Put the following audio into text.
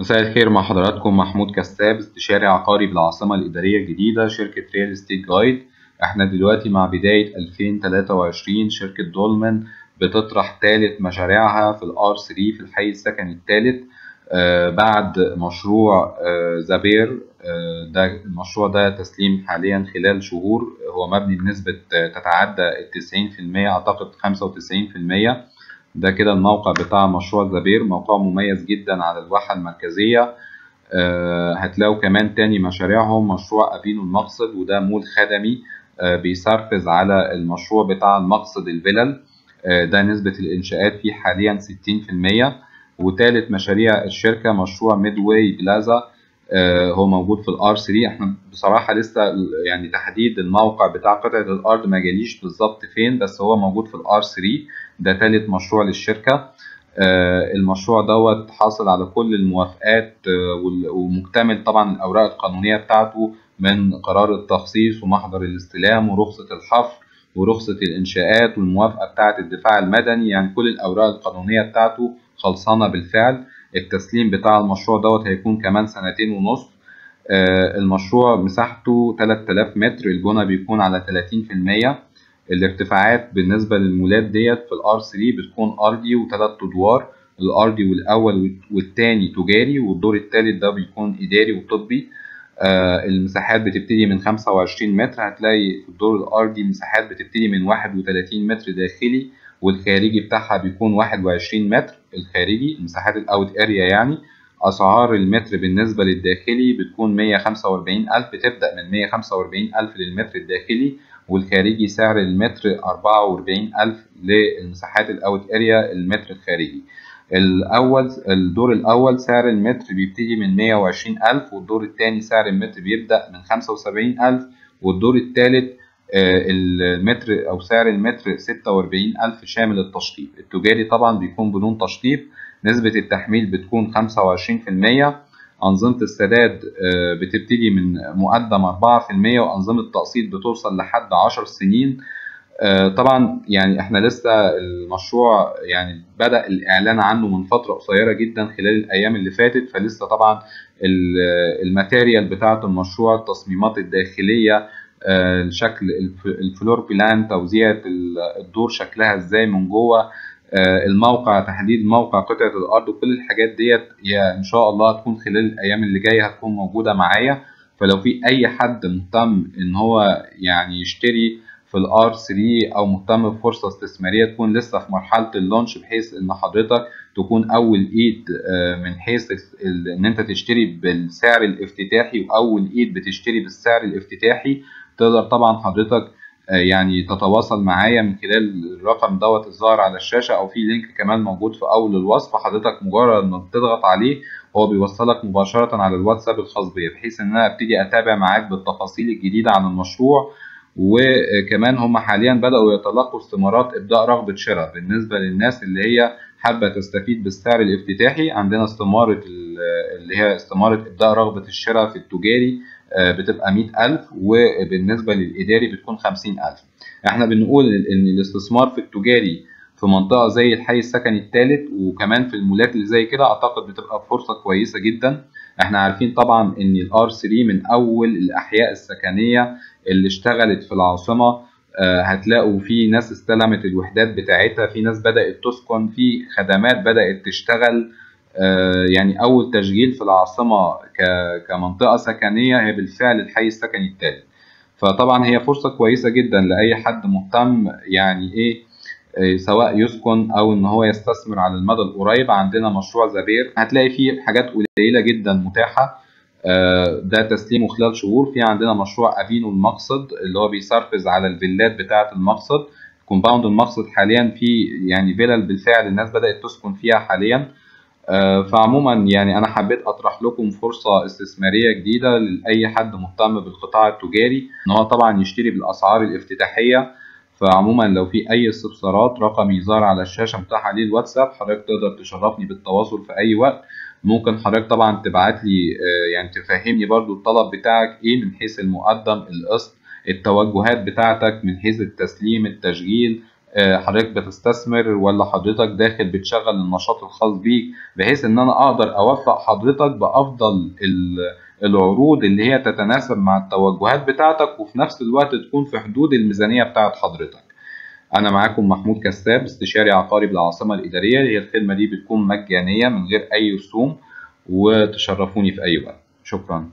مساء الخير مع حضراتكم محمود كساب استشاري عقاري بالعاصمة الإدارية الجديدة شركة Real Estate Guide إحنا دلوقتي مع بداية 2023 شركة دولمان بتطرح ثالث مشاريعها في ال R 3 في الحي السكني الثالث آه بعد مشروع آه زبير آه ده المشروع ده تسليم حاليا خلال شهور هو مبني بنسبة تتعدى في المية أعتقد خمسة وتسعين في المية. ده كده الموقع بتاع مشروع زبير موقع مميز جدا على الواحة المركزية. آه هتلاقوا كمان تاني مشاريعهم مشروع Avenue المقصد وده مول خدمي آه بي serves على المشروع بتاع المقصد الفلل. آه ده نسبة الإنشاءات فيه حاليا 60% وتالت مشاريع الشركة مشروع Midway Plaza. هو موجود في ال R 3 إحنا بصراحة لسه يعني تحديد الموقع بتاع قطعة الأرض ما جاليش بالظبط فين بس هو موجود في ال R 3 ده تالت مشروع للشركة. المشروع دوت حاصل على كل الموافقات ومكتمل طبعا الأوراق القانونية بتاعته من قرار التخصيص ومحضر الاستلام ورخصة الحفر ورخصة الإنشاءات والموافقة بتاعة الدفاع المدني. يعني كل الأوراق القانونية بتاعته خلصانة بالفعل. التسليم بتاع المشروع دوت هيكون كمان سنتين ونص. المشروع مساحته 3000 متر البنى بيكون على 30% الارتفاعات بالنسبة للمولات ديت في الآر 3 بتكون ارضي وثلاث أدوار الارضي والأول والتاني تجاري والدور التالت ده بيكون إداري وطبي. آه المساحات بتبتدي من 25 متر هتلاقي في الدور الارضي مساحات بتبتدي من 31 متر داخلي. والخارجي بتاعها بيكون 21 متر. الخارجي مساحات الأوت اريا يعني أسعار المتر بالنسبة للداخلي بتكون 145000 بتبدا من 145000 للمتر الداخلي والخارجي سعر المتر 44000 للمساحات الأوت اريا المتر الخارجي. الأول الدور الأول سعر المتر بيبتدي من 120000 والدور الثاني سعر المتر بيبدأ من 75000 والدور الثالث المتر أو سعر المتر 46000 شامل التشطيب. التجاري طبعا بيكون بدون تشطيب. نسبة التحميل بتكون 25% أنظمة السداد بتبتدي من مقدم 4% وأنظمة التقسيط بتوصل لحد 10 سنين. طبعا يعني إحنا لسه المشروع يعني بدأ الإعلان عنه من فترة قصيرة جدا خلال الأيام اللي فاتت. فلسه طبعا ال material بتاعة المشروع التصميمات الداخلية الشكل ال floor plan توزيع الدور شكلها إزاي من جوه الموقع تحديد موقع قطعة الأرض وكل الحاجات ديت إن شاء الله هتكون خلال الأيام اللي جاية هتكون موجودة معايا. فلو في أي حد مهتم إن هو يعني يشتري في ال R 3 أو مهتم بفرصة استثمارية تكون لسه في مرحلة ال launch بحيث إن حضرتك تكون أول إيد من حيث إن أنت تشتري بالسعر الافتتاحي وأول إيد بتشتري بالسعر الافتتاحي. تقدر طبعا حضرتك يعني تتواصل معايا من خلال الرقم دوت الظاهر على الشاشة أو في link كمان موجود في أول الوصف حضرتك مجرد ما تضغط عليه هو بيوصلك مباشرة على الواتساب الخاص بيا بحيث إن أنا أبتدي أتابع معاك بالتفاصيل الجديدة عن المشروع. وكمان هم حاليا بدأوا يتلقوا استمارات إبداء رغبة شراء بالنسبة للناس اللي هي حابة تستفيد بالسعر الافتتاحي. عندنا استمارة اللي هي استمارة إبداء رغبة الشراء في التجاري. بتبقى 100000 وبالنسبة للإداري بتكون 50000 إحنا بنقول إن الاستثمار في التجاري في منطقة زي الحي السكني الثالث وكمان في المولات اللي زي كده أعتقد بتبقى فرصة كويسة جدا. إحنا عارفين طبعا إن الار 3 من أول الأحياء السكنية اللي اشتغلت في العاصمة هتلاقوا في ناس استلمت الوحدات بتاعتها في ناس بدأت تسكن في خدمات بدأت تشتغل. يعني أول تشغيل في العاصمة كمنطقة سكنية هي بالفعل الحي السكني الثالث فطبعا هي فرصة كويسة جدا لأي حد مهتم يعني إيه سواء يسكن أو إن هو يستثمر على المدى القريب. عندنا مشروع زبير هتلاقي فيه حاجات قليلة جدا متاحة ده تسليمه خلال شهور. في عندنا مشروع Avenue المقصد اللي هو بي serves على الفيلات بتاعة المقصد. compound المقصد حاليا في يعني فيلل بالفعل الناس بدأت تسكن فيها حاليا. فعموما يعني أنا حبيت أطرح لكم فرصة استثمارية جديدة لأي حد مهتم بالقطاع التجاري إن هو طبعا يشتري بالأسعار الافتتاحية. فعموما لو في أي استفسارات رقمي ظاهر على الشاشة متاح عليه الواتساب حضرتك تقدر تشرفني بالتواصل في أي وقت. ممكن حضرتك طبعا تبعت لي يعني تفهمني برضو الطلب بتاعك إيه من حيث المقدم القسط التوجهات بتاعتك من حيث التسليم التشغيل حضرتك بتستثمر ولا حضرتك داخل بتشغل النشاط الخاص بيك بحيث إن أنا أقدر أوفق حضرتك بأفضل العروض اللي هي تتناسب مع التوجهات بتاعتك وفي نفس الوقت تكون في حدود الميزانية بتاعت حضرتك. أنا معاكم محمود كساب استشاري عقاري بالعاصمة الإدارية هي الخدمة دي بتكون مجانية من غير أي رسوم وتشرفوني في أي وقت. شكرا.